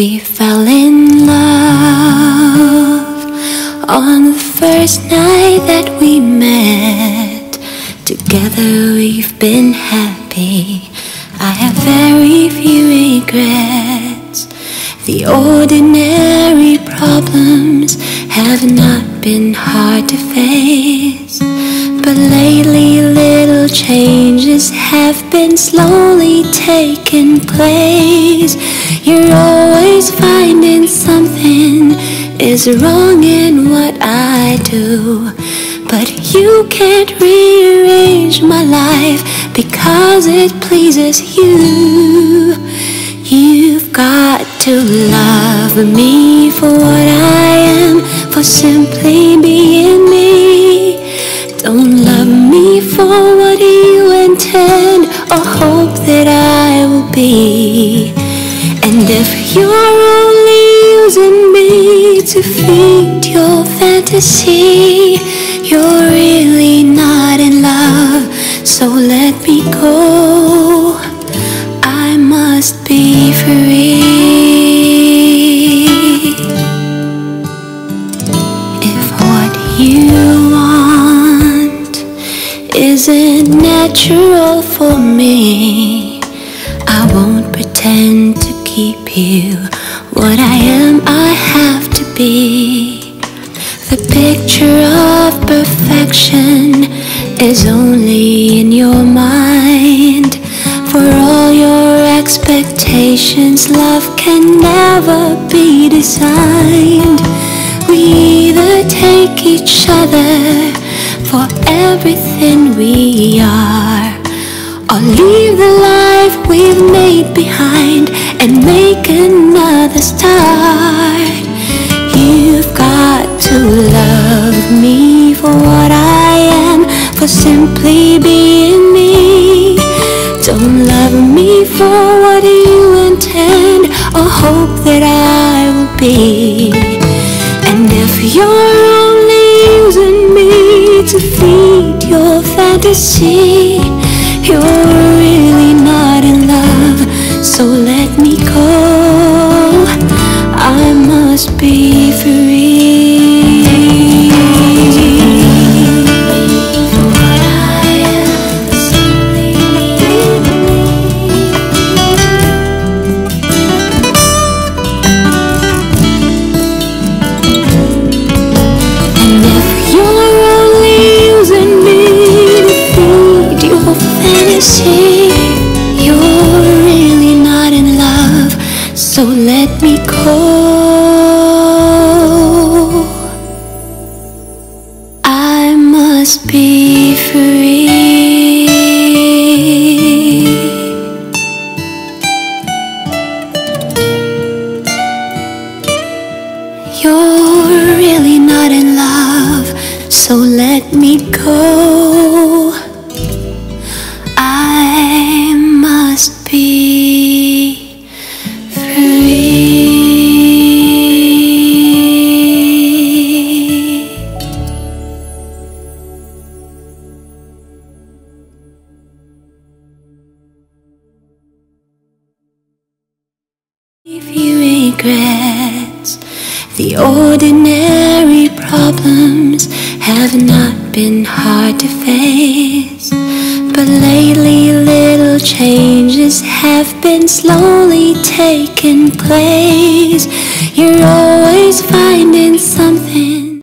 We fell in love on the first night that we met. Together we've been happy. I have very few regrets. The ordinary problems have not been hard to face. But lately, little changes have been slowly taking place. You're always finding something is wrong in what I do. But you can't rearrange my life because it pleases you. You've got to love me for what I am, for simply being me. Don't love me for what you you're only using me to feed your fantasy, you're really not in love. So let me go. I must be free. If what you want isn't natural for me, I won't pretend keep you. What I am, I have to be. The picture of perfection is only in your mind. For all your expectations, love can never be designed. We either take each other for everything we are, or leave the life we've made behind and make another start. You've got to love me for what I am, for simply being me. Don't love me for what you intend or hope that I will be. And if you're only using me to feed your fantasy, be free. And if you're only using me to feed your fantasy, must be free. You're really not in love, so let me go. regrets. The ordinary problems have not been hard to face. But lately, little changes have been slowly taking place. You're always finding something.